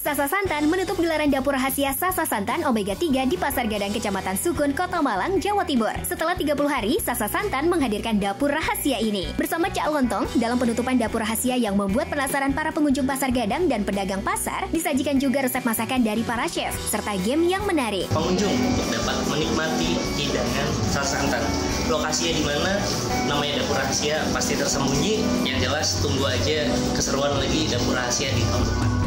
Sasa Santan menutup gelaran dapur rahasia Sasa Santan Omega 3 di Pasar Gadang Kecamatan Sukun, Kota Malang, Jawa Timur. Setelah 30 hari, Sasa Santan menghadirkan dapur rahasia ini. Bersama Cak Lontong, dalam penutupan dapur rahasia yang membuat penasaran para pengunjung Pasar Gadang dan pedagang pasar, disajikan juga resep masakan dari para chef, serta game yang menarik. Pengunjung dapat menikmati hidangan Sasa Santan. Lokasinya di mana? Namanya dapur rahasia pasti tersembunyi. Yang jelas tunggu aja keseruan lagi dapur rahasia di tahun depan.